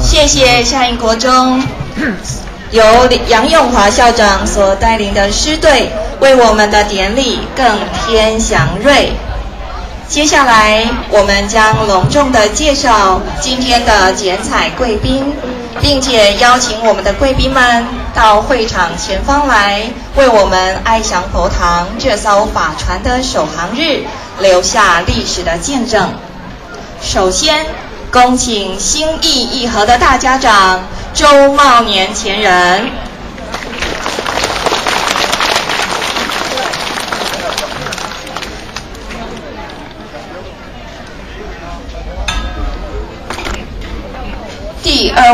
谢谢夏营国中 由杨永华校长所带领的师队，为我们的典礼更添祥瑞。接下来，我们将隆重的介绍今天的剪彩贵宾，并且邀请我们的贵宾们到会场前方来，为我们爱祥佛堂这艘法船的首航日留下历史的见证。首先，恭请心意义和的大家长周茂年前人。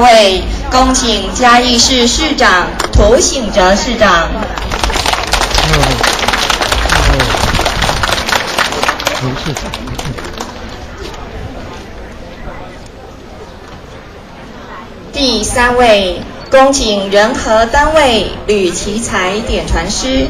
位，恭请嘉义市市长涂醒哲市长。第三位，恭请仁和单位吕奇才点传师。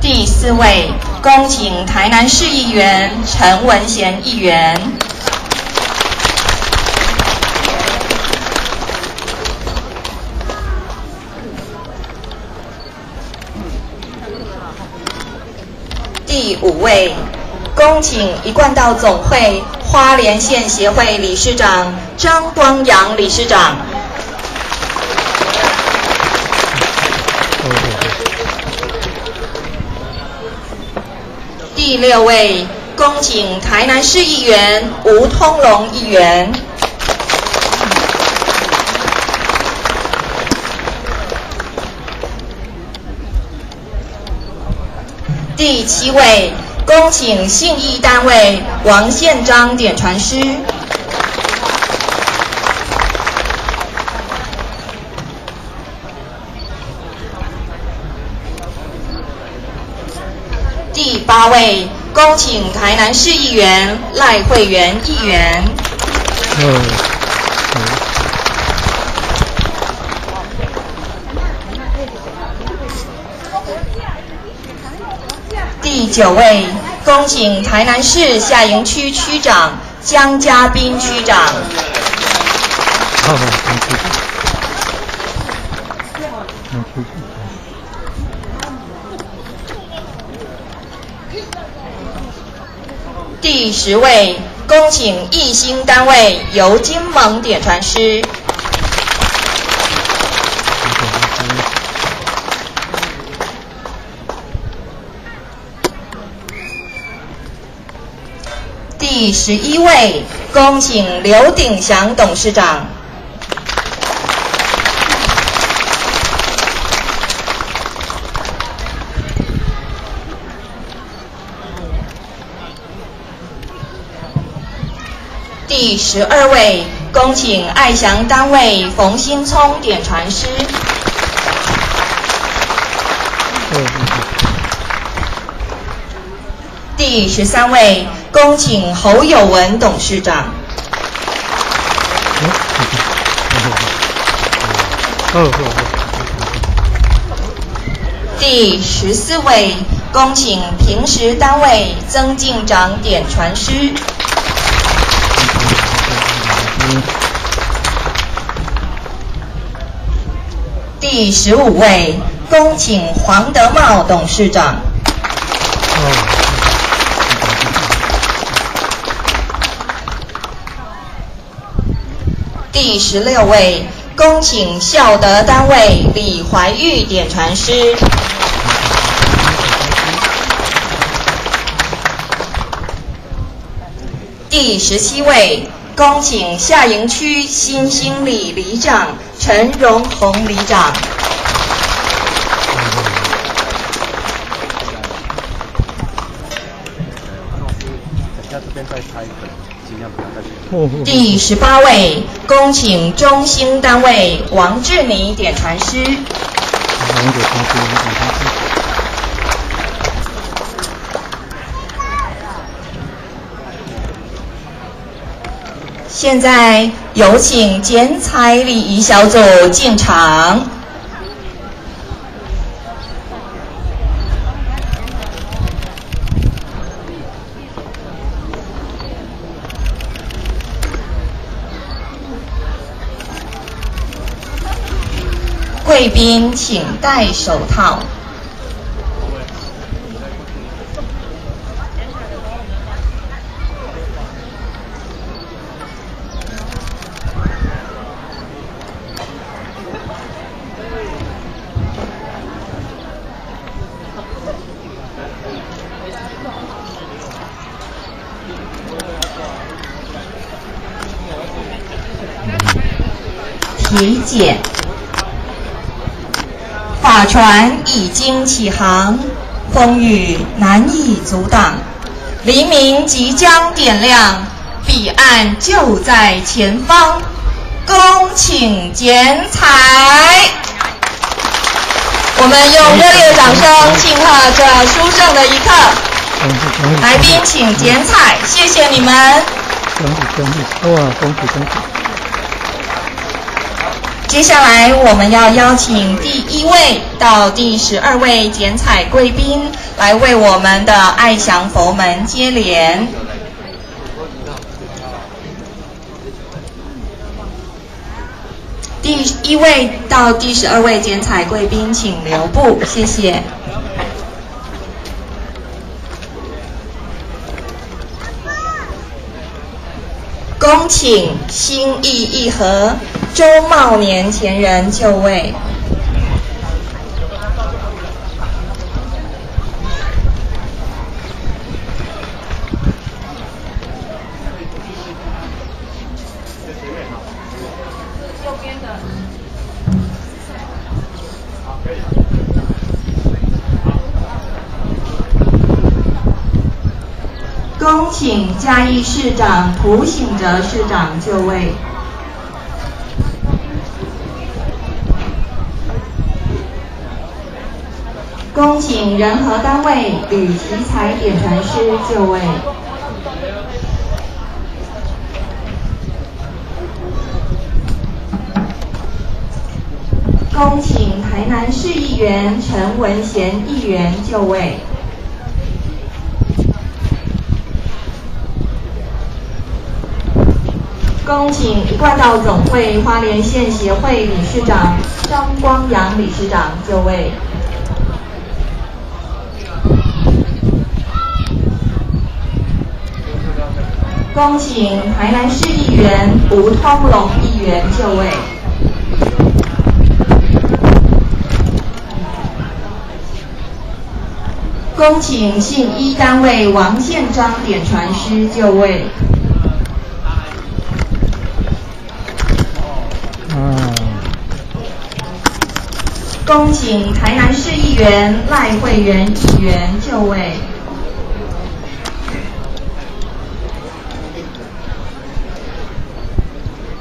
第四位，恭请台南市议员陈文贤议员。第五位，恭请一贯道总会花莲县协会理事长张光阳理事长。哦哦第六位，恭请台南市议员吴通龙议员。第七位，恭请信义单位王宪章点传师。第八位，恭请台南市议员赖慧媛议员。哦第九位，恭请台南市下营区区长江嘉斌区长。好好，第十位，恭请义兴单位由金盟点传师。第十一位，恭请刘鼎祥董事长。第十二位，恭请爱祥单位冯新聪点传师。第十三位，恭请侯友文董事长。第十四位，恭请平时单位曾进长点传师。第十五位，恭请黄德茂董事长。第十六位，恭请孝德单位李怀玉点传师。第十七位，恭请下营区新兴里里长陈荣宏里长。第十八位，恭请中兴单位王志明点传师。现在有请剪彩礼仪小组进场。贵宾请戴手套。法船已经起航，风雨难以阻挡，黎明即将点亮，彼岸就在前方。恭请剪彩！我们用热烈的掌声庆贺这殊胜的一刻。来宾请剪彩，谢谢你们。恭喜恭喜！哇，恭喜恭喜！接下来，我们要邀请第一位到第十二位剪彩贵宾来为我们的爱祥佛门接连。第一位到第十二位剪彩贵宾，请留步，谢谢。请心意一合。周茂年前人就位。恭请嘉义市长涂醒哲市长就位。恭请仁和单位吕奇才点传师就位。恭请台南市议员陈文贤议员就位。恭请冠道总会花莲县协会理事长张光阳理事长就位。恭请台南市议员吴通龙议员就位。恭请信一单位王宪章点传师就位。恭请台南市议员赖慧媛议员就位。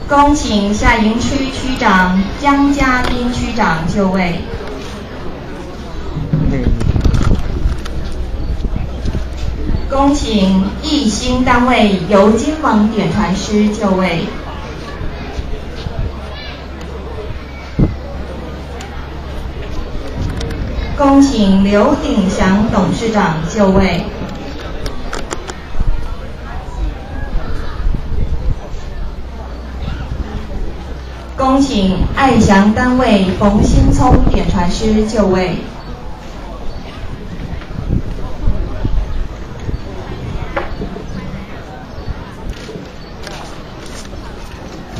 恭请下营区区长江家斌区长就位。恭请一星单位由金网点传师就位。恭请刘鼎祥董事长就位。恭请爱祥单位冯新聪点传师就位。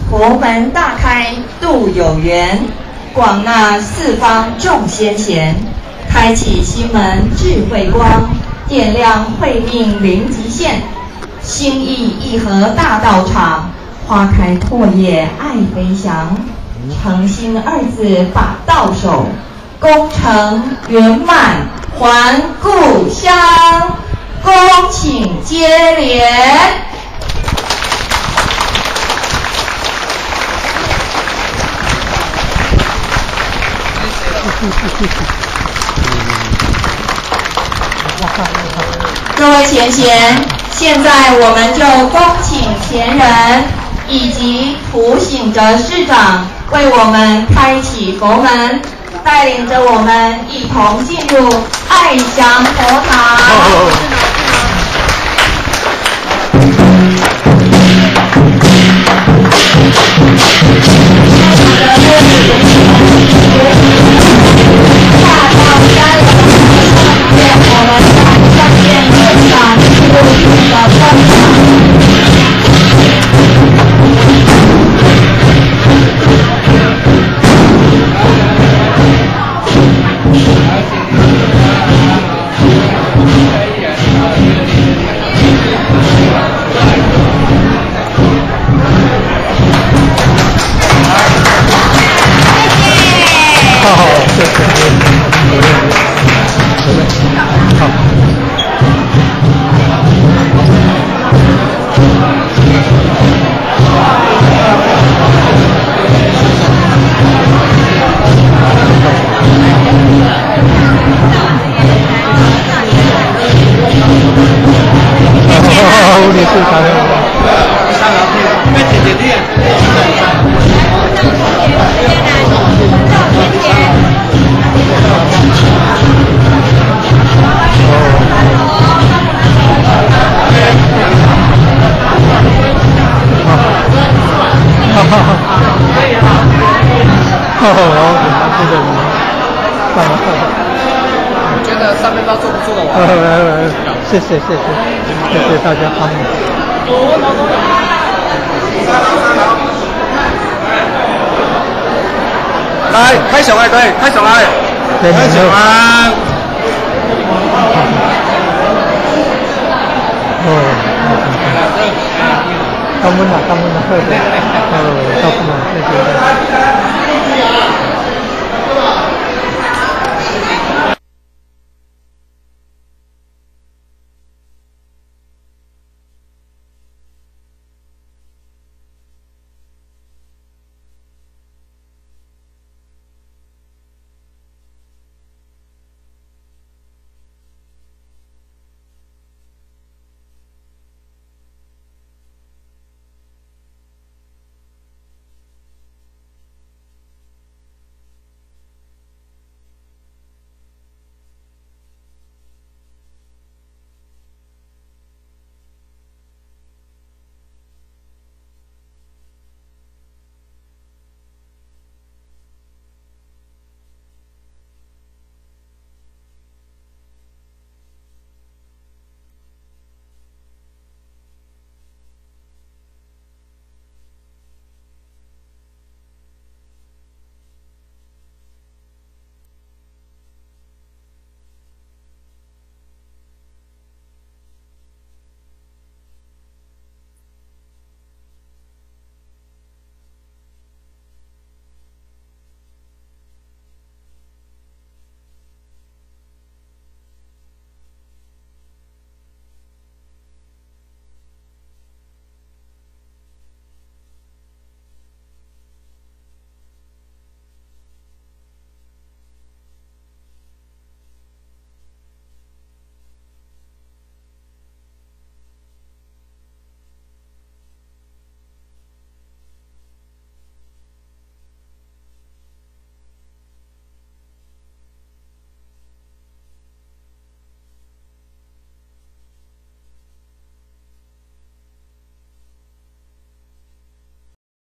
佛门大开度有缘，广纳四方众先贤，开启心门智慧光，点亮慧命零极限，心意一合大道场，花开拓叶爱飞翔，诚心二字把道守，功成圆满还故乡，恭请接连。各位前贤，现在我们就恭请前人以及普醒的市长为我们开启佛门，带领着我们一同进入爱祥佛堂。谢谢谢谢谢谢大家帮忙。来，开上来，对，开上来，开上来。哦，感恩啊，感恩啊，谢谢。哦，感恩，谢谢。